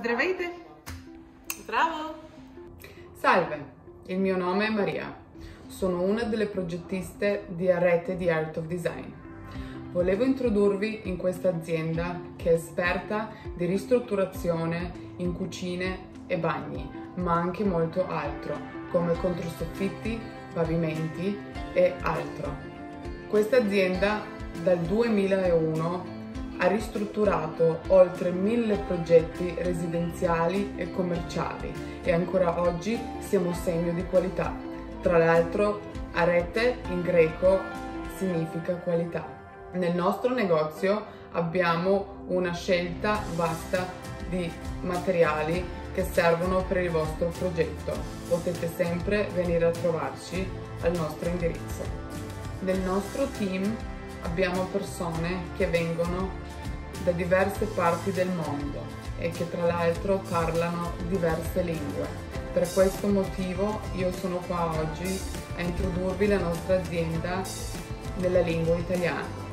Здравейте! Bravo! Salve, il mio nome è Maria. Sono una delle progettiste di Arete di Art of Design. Volevo introdurvi in questa azienda che è esperta di ristrutturazione in cucine e bagni, ma anche molto altro, come controsoffitti, pavimenti e altro. Questa azienda dal 2001 ha ristrutturato oltre mille progetti residenziali e commerciali e ancora oggi siamo segno di qualità. Tra l'altro, arete in greco significa qualità. Nel nostro negozio abbiamo una scelta vasta di materiali che servono per il vostro progetto. Potete sempre venire a trovarci al nostro indirizzo. Nel nostro team abbiamo persone che vengono da diverse parti del mondo e che tra l'altro parlano diverse lingue. Per questo motivo io sono qua oggi a introdurvi la nostra azienda nella lingua italiana.